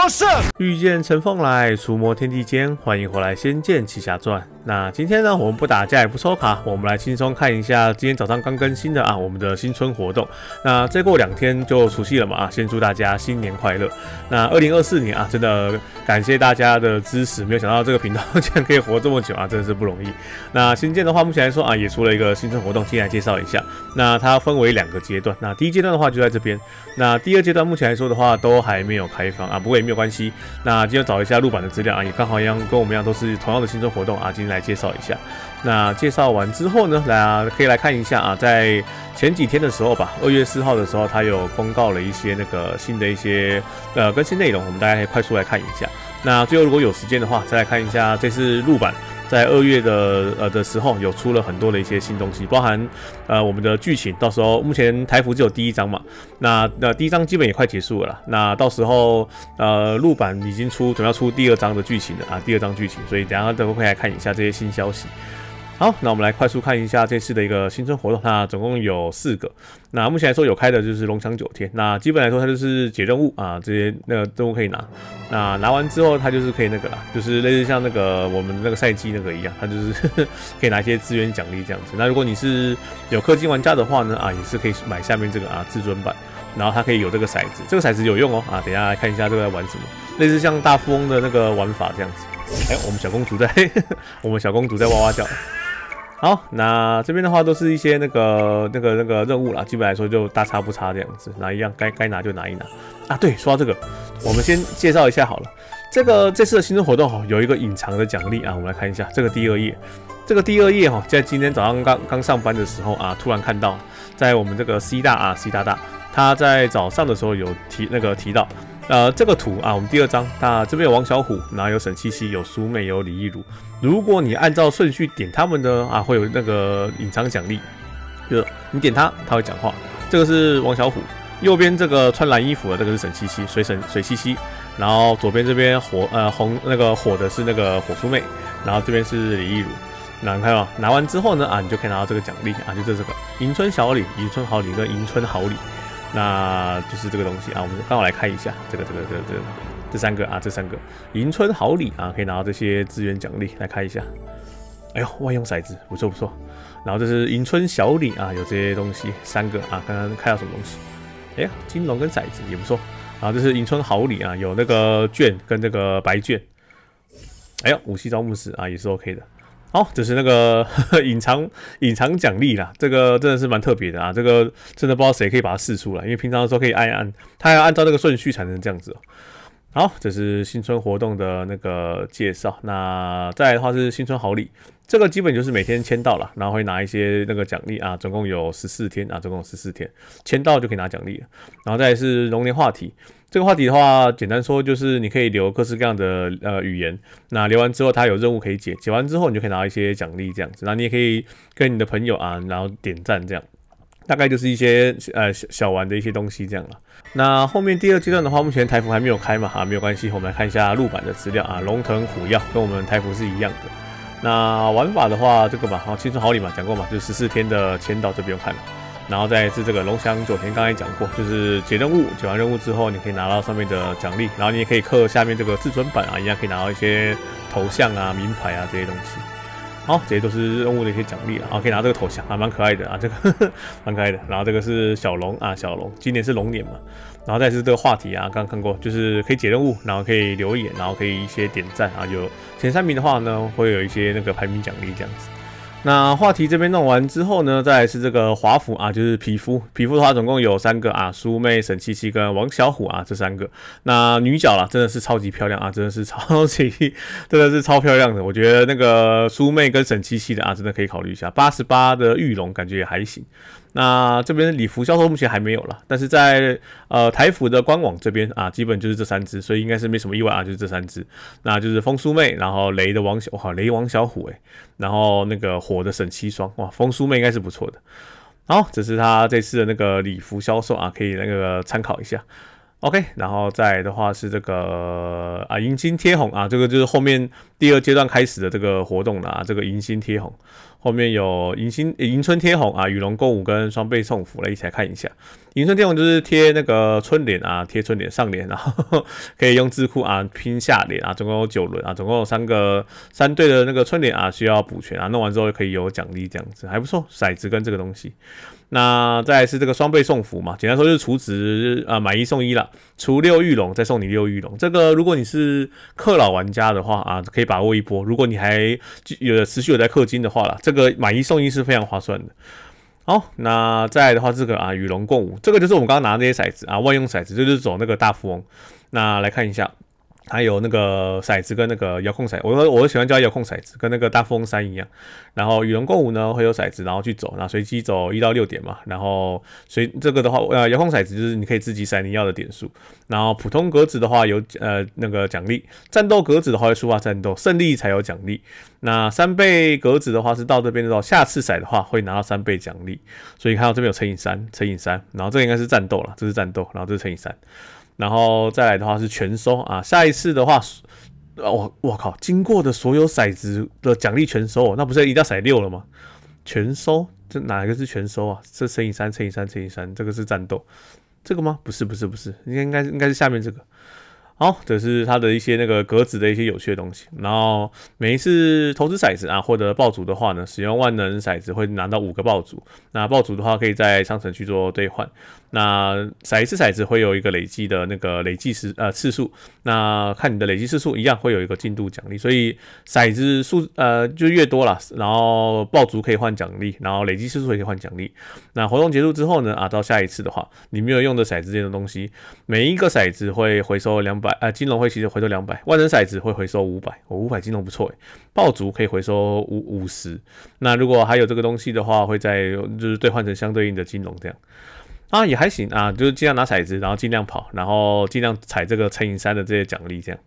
好胜。遇见陈凤来，除魔天地间，欢迎回来《仙剑奇侠传》。那今天呢，我们不打架也不抽卡，我们来轻松看一下今天早上刚更新的啊，我们的新春活动。那再过两天就除夕了嘛啊，先祝大家新年快乐。那二零二四年啊，真的感谢大家的支持，没有想到这个频道竟然可以活这么久啊，真的是不容易。那新建的话，目前来说啊，也出了一个新春活动，进来介绍一下。那它分为两个阶段，那第一阶段的话就在这边，那第二阶段目前来说的话都还没有开放啊，不过也没没有关系。那今天找一下录版的资料啊，也刚好一样，跟我们一样都是同样的新春活动啊，今天来介绍一下。那介绍完之后呢，来啊，可以来看一下啊，在前几天的时候吧，二月四号的时候，它有公告了一些那个新的一些呃更新内容，我们大家可以快速来看一下。那最后如果有时间的话，再来看一下这次录版。在二月的呃的时候，有出了很多的一些新东西，包含呃我们的剧情，到时候目前台服只有第一章嘛，那那第一章基本也快结束了，那到时候呃录版已经出，准备要出第二章的剧情了啊，第二章剧情，所以等下都会来看一下这些新消息。好，那我们来快速看一下这次的一个新春活动，那总共有四个。那目前来说有开的就是龙翔九天，那基本来说它就是解任务啊，这些那个任务可以拿。那拿完之后，它就是可以那个啦，就是类似像那个我们那个赛季那个一样，它就是可以拿一些资源奖励这样子。那如果你是有氪金玩家的话呢，啊也是可以买下面这个啊至尊版，然后它可以有这个骰子，这个骰子有用哦啊，等下来看一下这个在玩什么，类似像大富翁的那个玩法这样子。哎，我们小公主在，我们小公主在哇哇叫。好，那这边的话都是一些那个那个那个任务啦，基本来说就大差不差这样子，拿一样该该拿就拿一拿啊。对，说到这个，我们先介绍一下好了。这个这次的新春活动哈，有一个隐藏的奖励啊，我们来看一下这个第二页。这个第二页哈，在今天早上刚刚上班的时候啊，突然看到在我们这个 C 大啊 C 大大，他在早上的时候有提那个提到。呃，这个图啊，我们第二张，那这边有王小虎，然后有沈七七，有苏妹，有李易如。如果你按照顺序点他们呢，啊，会有那个隐藏奖励，就你点他，他会讲话。这个是王小虎，右边这个穿蓝衣服的这个是沈七七，水沈水七七。然后左边这边火呃红那个火的是那个火苏妹，然后这边是李易如。那你看到拿完之后呢，啊，你就可以拿到这个奖励啊，就这这个迎春小礼、迎春好礼跟迎春好礼。那就是这个东西啊，我们刚好来看一下这个这个这个这个这三个啊，这三个迎春好礼啊，可以拿到这些资源奖励，来看一下。哎呦，万用骰子不错不错。然后这是迎春小礼啊，有这些东西三个啊，刚刚看到什么东西？哎呀，金龙跟骰子也不错。然后这是迎春好礼啊，有那个券跟那个白券。哎呦，武器招募师啊，也是 OK 的。好，这是那个 隐藏隐藏奖励啦，这个真的是蛮特别的啊，这个真的不知道谁可以把它试出来，因为平常的时候可以按按，它要按照那个顺序才能这样子。好，这是新春活动的那个介绍，那再来的话是新春好礼。这个基本就是每天签到了，然后会拿一些那个奖励啊，总共有十四天啊，总共有十四天签到就可以拿奖励。然后再是龙年话题，这个话题的话，简单说就是你可以留各式各样的呃语言，那留完之后它有任务可以解，解完之后你就可以拿一些奖励这样子。那你也可以跟你的朋友啊，然后点赞这样，大概就是一些呃小小玩的一些东西这样了。那后面第二阶段的话，目前台服还没有开嘛，啊没有关系，我们来看一下陆版的资料啊，龙腾虎跃跟我们台服是一样的。那玩法的话，这个吧，好青春好礼嘛，讲过嘛，就是十四天的签到，这不用看了。然后再是这个龙翔九天，刚才讲过，就是解任务，解完任务之后，你可以拿到上面的奖励，然后你也可以刻下面这个至尊版啊，一样可以拿到一些头像啊、名牌啊这些东西。好，这些都是任务的一些奖励了啊，可以拿这个头像，还蛮可爱的啊，这个呵呵 蛮可爱的。然后这个是小龙啊，小龙，今年是龙年嘛。然后再是这个话题啊，刚刚看过，就是可以解任务，然后可以留言，然后可以一些点赞啊，有前三名的话呢，会有一些那个排名奖励这样子。那话题这边弄完之后呢，再来是这个华服啊，就是皮肤，皮肤的话总共有三个啊，苏妹、沈七七跟王小虎啊，这三个。那女角啦，真的是超级漂亮啊，真的是超级，真的是超漂亮的。我觉得那个苏妹跟沈七七的啊，真的可以考虑一下。八十八的玉龙感觉也还行。那这边礼服销售目前还没有了，但是在呃台服的官网这边啊，基本就是这三只，所以应该是没什么意外啊，就是这三只，那就是风叔妹，然后雷的王小哇雷王小虎诶，然后那个火的沈七双哇风叔妹应该是不错的，好，这是他这次的那个礼服销售啊，可以那个参考一下。OK，然后再的话是这个啊迎新贴红啊，这个就是后面第二阶段开始的这个活动了啊，这个迎新贴红。后面有迎新迎春贴红啊，与龙共舞跟双倍送福来一起来看一下。迎春贴红就是贴那个春联啊，贴春联上联，然后 可以用字库啊拼下联啊，总共有九轮啊，总共有三个三对的那个春联啊，需要补全啊，弄完之后可以有奖励，这样子还不错。骰子跟这个东西，那再是这个双倍送福嘛，简单说就是除值啊，买一送一了，除六玉龙再送你六玉龙。这个如果你是氪老玩家的话啊，可以把握一波。如果你还有的持续有在氪金的话了，这个买一送一是非常划算的。好，那再来的话，这个啊与龙共舞，这个就是我们刚刚拿的那些骰子啊，万用骰子，就是走那个大富翁。那来看一下。还有那个骰子跟那个遥控骰，我我喜欢叫遥控骰子，跟那个大富翁三一样。然后与龙共舞呢会有骰子，然后去走，然后随机走一到六点嘛。然后随这个的话，呃，遥控骰子就是你可以自己骰你要的点数。然后普通格子的话有呃那个奖励，战斗格子的话会触发战斗，胜利才有奖励。那三倍格子的话是到这边的时候，下次骰的话会拿到三倍奖励。所以看到这边有乘以三，乘以三，然后这个应该是战斗了，这是战斗，然后这是乘以三。然后再来的话是全收啊，下一次的话，我我靠，经过的所有骰子的奖励全收，那不是一定要骰六了吗？全收，这哪一个是全收啊？这乘以三，乘以三，乘以三，这个是战斗，这个吗？不是，不是，不是，应该应该应该是下面这个。好，这是它的一些那个格子的一些有趣的东西。然后每一次投资骰子啊，获得爆竹的话呢，使用万能骰子会拿到五个爆竹。那爆竹的话，可以在商城去做兑换。那骰一次骰子会有一个累计的那个累计时呃次数。那看你的累计次数一样会有一个进度奖励。所以骰子数呃就越多了，然后爆竹可以换奖励，然后累计次数也可以换奖励。那活动结束之后呢，啊到下一次的话，你没有用的骰子这种东西，每一个骰子会回收两百。呃，金龙会其实回收两百，万能骰子会回收五百，我五百金龙不错诶，爆竹可以回收五五十，那如果还有这个东西的话，会在就是兑换成相对应的金龙这样，啊也还行啊，就是尽量拿骰子，然后尽量跑，然后尽量踩这个乘以三的这些奖励这样，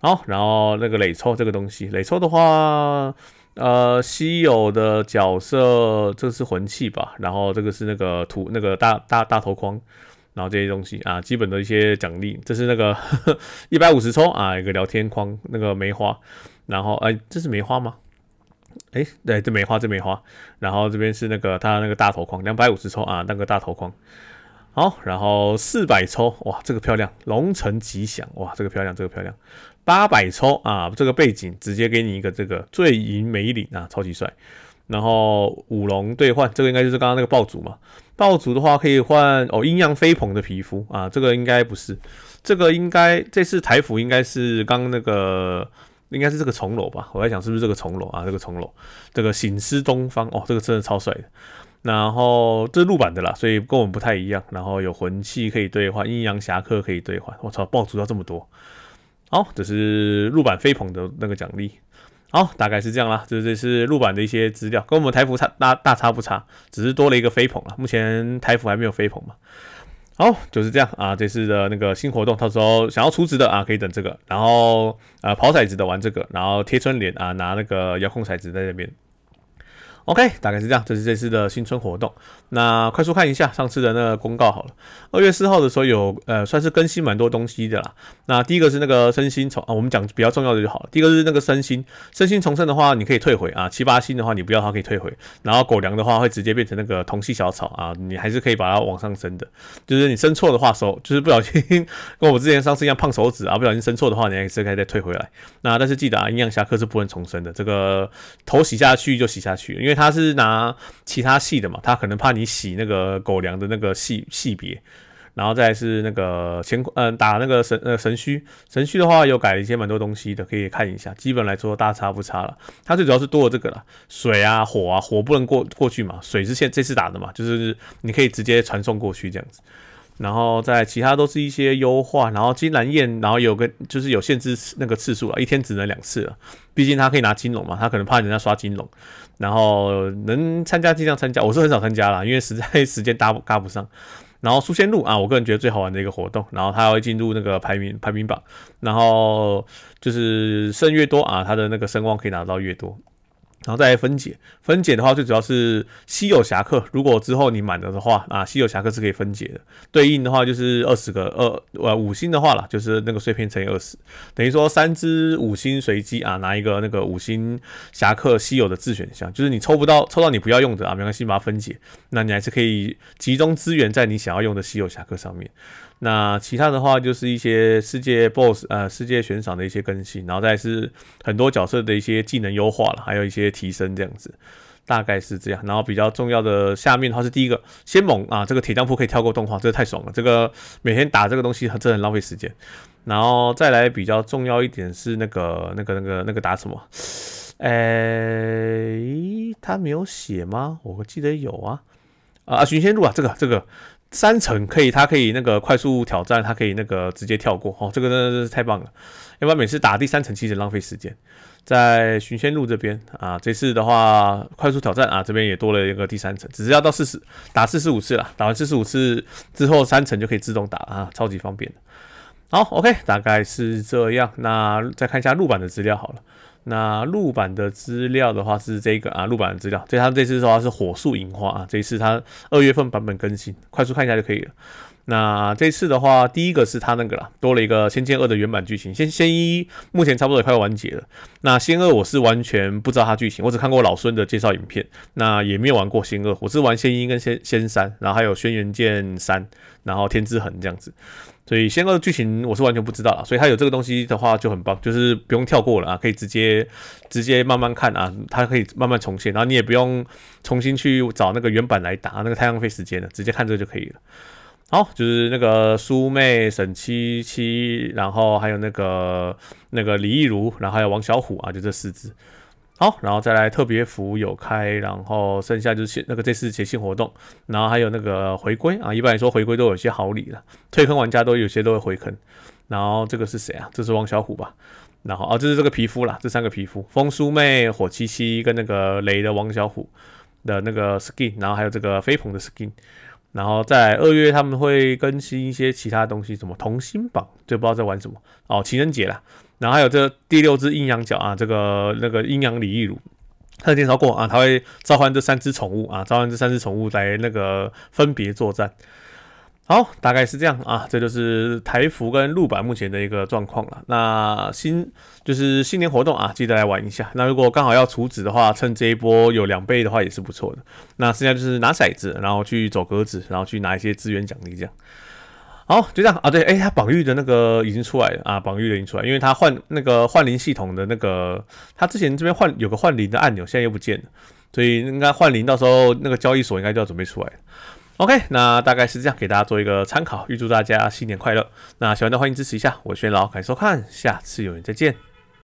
好，然后那个累抽这个东西，累抽的话，呃，稀有的角色这是魂器吧，然后这个是那个图那个大大大头框。然后这些东西啊，基本的一些奖励，这是那个 一百五十抽啊，一个聊天框，那个梅花，然后哎，这是梅花吗？哎，对，这梅花，这梅花，然后这边是那个他那个大头框，两百五十抽啊，那个大头框，好，然后四百抽，哇，这个漂亮，龙城吉祥，哇，这个漂亮，这个漂亮，八百抽啊，这个背景直接给你一个这个醉银梅岭啊，超级帅。然后五龙兑换，这个应该就是刚刚那个爆竹嘛。爆竹的话可以换哦，阴阳飞鹏的皮肤啊，这个应该不是，这个应该这次台服应该是刚那个，应该是这个重楼吧？我在想是不是这个重楼啊？这个重楼，这个醒狮东方哦，这个真的超帅的。然后这是陆版的啦，所以跟我们不太一样。然后有魂器可以兑换，阴阳侠客可以兑换。我操，爆竹要这么多！好，这是陆版飞鹏的那个奖励。好，大概是这样啦。这这是陆版的一些资料，跟我们台服差大大差不差，只是多了一个飞鹏了。目前台服还没有飞鹏嘛。好，就是这样啊。这次的那个新活动，到时候想要出值的啊，可以等这个。然后呃，跑骰子的玩这个，然后贴春联啊，拿那个遥控骰子在这边。OK，大概是这样，这是这次的新春活动。那快速看一下上次的那个公告好了。二月四号的时候有呃，算是更新蛮多东西的啦。那第一个是那个身心重啊，我们讲比较重要的就好了。第一个是那个身心，身心重生的话你可以退回啊，七八星的话你不要它可以退回。然后狗粮的话会直接变成那个同系小草啊，你还是可以把它往上升的。就是你升错的话手，就是不小心 跟我之前上次一样胖手指啊，不小心升错的话，你还是可以再退回来。那但是记得啊，营养侠客是不能重生的，这个头洗下去就洗下去，因为。他是拿其他系的嘛，他可能怕你洗那个狗粮的那个系系别，然后再是那个乾嗯打那个神呃神虚神虚的话有改了一些蛮多东西的，可以看一下。基本来说大差不差了。它最主要是多了这个了，水啊火啊火不能过过去嘛，水是现这次打的嘛，就是你可以直接传送过去这样子。然后在其他都是一些优化，然后金兰燕，然后有个就是有限制那个次数了，一天只能两次了。毕竟他可以拿金龙嘛，他可能怕人家刷金龙，然后能参加尽量参加，我是很少参加啦，因为实在时间搭搭不上。然后书仙路啊，我个人觉得最好玩的一个活动，然后他会进入那个排名排名榜，然后就是胜越多啊，他的那个声望可以拿到越多。然后再分解，分解的话最主要是稀有侠客，如果之后你满了的话啊，稀有侠客是可以分解的，对应的话就是二十个二呃五星的话啦，就是那个碎片乘以二十，等于说三只五星随机啊，拿一个那个五星侠客稀有的自选项，就是你抽不到抽到你不要用的啊，没关系，把它分解，那你还是可以集中资源在你想要用的稀有侠客上面。那其他的话就是一些世界 BOSS 呃世界悬赏的一些更新，然后再是很多角色的一些技能优化了，还有一些提升这样子，大概是这样。然后比较重要的下面的话是第一个仙猛啊，这个铁匠铺可以跳过动画，这个太爽了。这个每天打这个东西真的很浪费时间。然后再来比较重要一点是那个那个那个那个打什么？诶，他没有写吗？我记得有啊啊寻仙路啊，这个这个。三层可以，它可以那个快速挑战，它可以那个直接跳过哦，这个真的是太棒了。要不然每次打第三层其实浪费时间。在寻仙路这边啊，这次的话快速挑战啊，这边也多了一个第三层，只是要到四十打四十五次了，打完四十五次之后三层就可以自动打啊，超级方便好，OK，大概是这样。那再看一下陆版的资料好了。那陆版的资料的话是这个啊，陆版的资料，这它这次的话是火速银花啊，这一次它二月份版本更新，快速看一下就可以了。那这次的话，第一个是它那个啦，多了一个《仙剑二》的原版剧情，仙仙一目前差不多也快完结了。那仙二我是完全不知道它剧情，我只看过老孙的介绍影片，那也没有玩过仙二，我是玩仙一跟仙仙三，然后还有轩辕剑三，然后天之痕这样子。所以仙二的剧情我是完全不知道了，所以它有这个东西的话就很棒，就是不用跳过了啊，可以直接直接慢慢看啊，它可以慢慢重现，然后你也不用重新去找那个原版来打，那个太浪费时间了，直接看这个就可以了。好，就是那个苏妹、沈七七，然后还有那个那个李易如，然后还有王小虎啊，就这四只。好，然后再来特别服有开，然后剩下就是那个这次节庆活动，然后还有那个回归啊，一般来说回归都有些好礼了，退坑玩家都有些都会回坑。然后这个是谁啊？这是王小虎吧？然后啊，这是这个皮肤啦，这三个皮肤，风苏妹、火七七跟那个雷的王小虎的那个 skin，然后还有这个飞鹏的 skin。然后在二月他们会更新一些其他东西，什么同心榜，就不知道在玩什么哦，情人节啦。然后还有这第六只阴阳角啊，这个那个阴阳李易儒，他介绍过啊，他会召唤这三只宠物啊，召唤这三只宠物来那个分别作战。好，大概是这样啊，这就是台服跟陆版目前的一个状况了。那新就是新年活动啊，记得来玩一下。那如果刚好要储值的话，趁这一波有两倍的话也是不错的。那剩下就是拿骰子，然后去走格子，然后去拿一些资源奖励这样。好，就这样啊。对，哎，他绑玉的那个已经出来了啊，绑玉的已经出来，因为他换那个换灵系统的那个，他之前这边换有个换灵的按钮，现在又不见了，所以应该换灵到时候那个交易所应该就要准备出来了。OK，那大概是这样，给大家做一个参考。预祝大家新年快乐！那喜欢的欢迎支持一下，我是轩老，感谢收看，下次有缘再见。